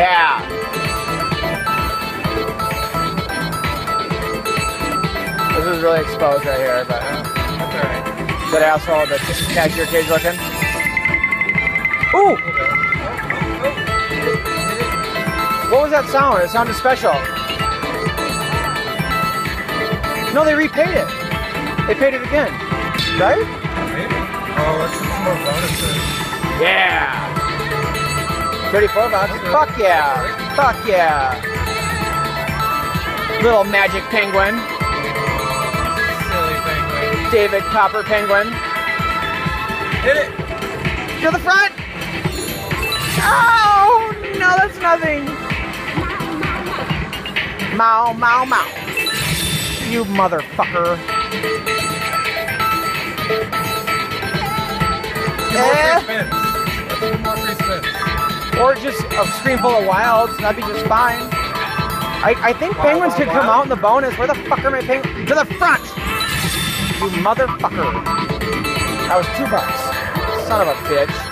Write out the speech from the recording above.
Yeah. This is really exposed right here, but that's alright. That asshole, the cashier cage looking. Ooh! What was that sound? It sounded special. No, they repaid it. They paid it again. Right? Maybe. Oh, do some more bonuses. Yeah. 34 bucks. Fuck yeah. Fuck yeah. Little magic penguin. Silly penguin. David Copper penguin. Hit it! To the front. Oh, no, that's nothing. Mow, mow, mow. You motherfucker. Two Just a screen full of wilds. That'd be just fine. I, I think penguins could come out in the bonus. Where the fuck are my penguins? To the front! You motherfucker. That was two bucks. Son of a bitch.